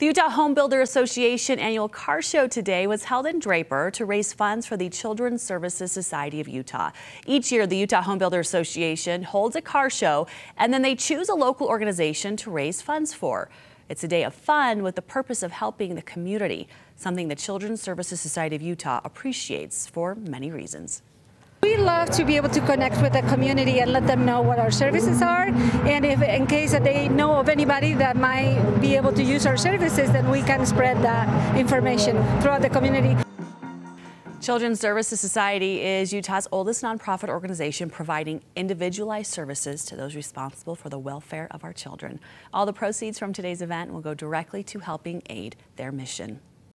The Utah Home Builder Association annual car show today was held in Draper to raise funds for the Children's Services Society of Utah. Each year, the Utah Home Builder Association holds a car show and then they choose a local organization to raise funds for. It's a day of fun with the purpose of helping the community, something the Children's Services Society of Utah appreciates for many reasons. We love to be able to connect with the community and let them know what our services are. And if in case that they know of anybody that might be able to use our services, then we can spread that information throughout the community. Children's Services Society is Utah's oldest nonprofit organization providing individualized services to those responsible for the welfare of our children. All the proceeds from today's event will go directly to helping aid their mission.